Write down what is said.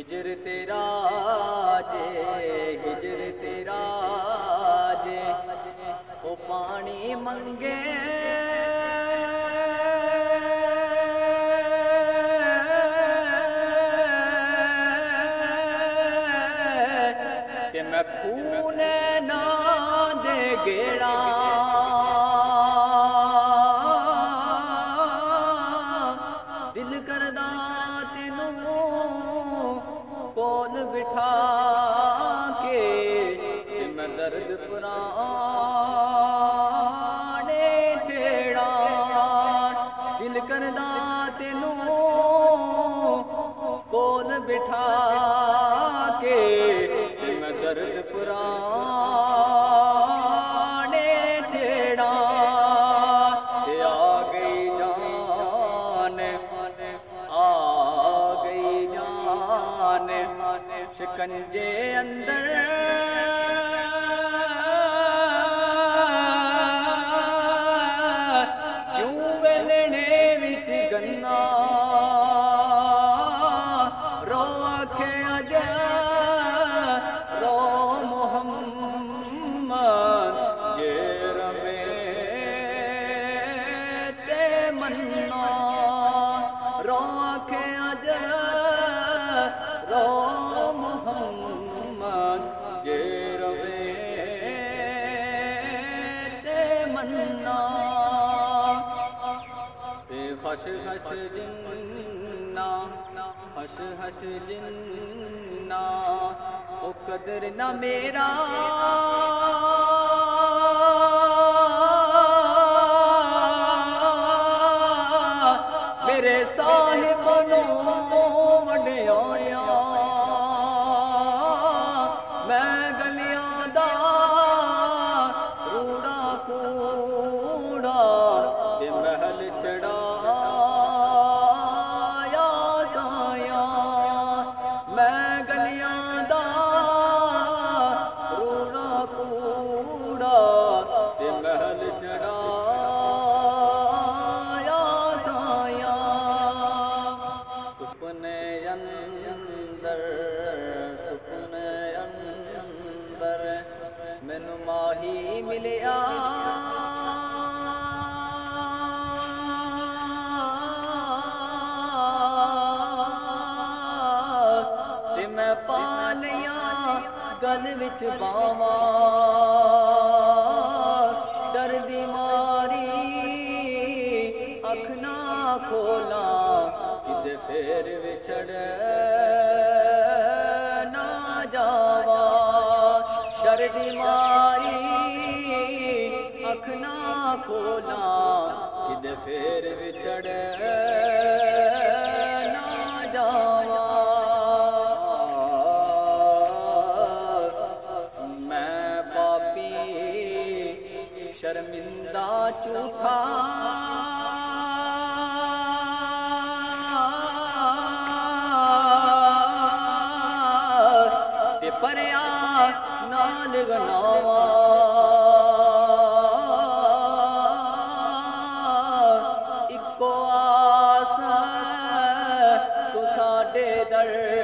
ਹਿਜਰ ਤੇਰਾ ਜੇ ਹਿਜਰ ਤੇਰਾ ਜੇ ਉਹ ਪਾਣੀ ਮੰਗੇ। ਤੇ ਮੈਂ ਖੂਨ ਨਾ ਦੇ ਗੇੜਾ। ਦਿਲ ਕਰਦਾ ਤੈਨੂੰ कोन बिठा के मंदर पुराणे छेड़ा। दिल करदाू कोन बिठा ਸ਼ਿਕੰਜੇ ਅੰਦਰ ਜੂ ਵੇਲਣੇ ਵਿੱਚ ਗੰਨਾ ਰੋ ਆਖਿਆ ਜਾ ਤੇ ਖਸ਼ ਜਿੰਨਾ ਹਸ ਹਸ ਜਿੰਨਾ ਉਹ ਕਦਰ ਨਾ ਮੇਰਾ। ਮੇਰੇ ਸਾਹਿਬ ਨੂੰ ਵਡਿਆਇਆ ਅੰਦਰ ਸੁਪਨੇ ਅੰਦਰ ਮੈਨੂੰ ਮਾਹੀ ਮਿਲਿਆ। ਤੇ ਮੈਂ ਪਾ ਲਿਆ ਗਲ ਵਿੱਚ ਬਾਵਾ ਡਰ ਦੀ ਮਾਰੀ, ਅੱਖ ਨਾ ਖੋਲਾ। ਕਿਤੇ ਫੇਰ ਵਿਛੜ ਨਾ ਜਾਵਾ। ਮੈਂ ਪਾਪੀ ਸ਼ਰਮਿੰਦਾ ਝੂਠਾ। ਤੇ ਪਰਿਆ ਨਾਲ ਗਨਾਵਾ ਇੱਕੋ ਆਸ ਤੂੰ ਸਾਡੇ ਦਰ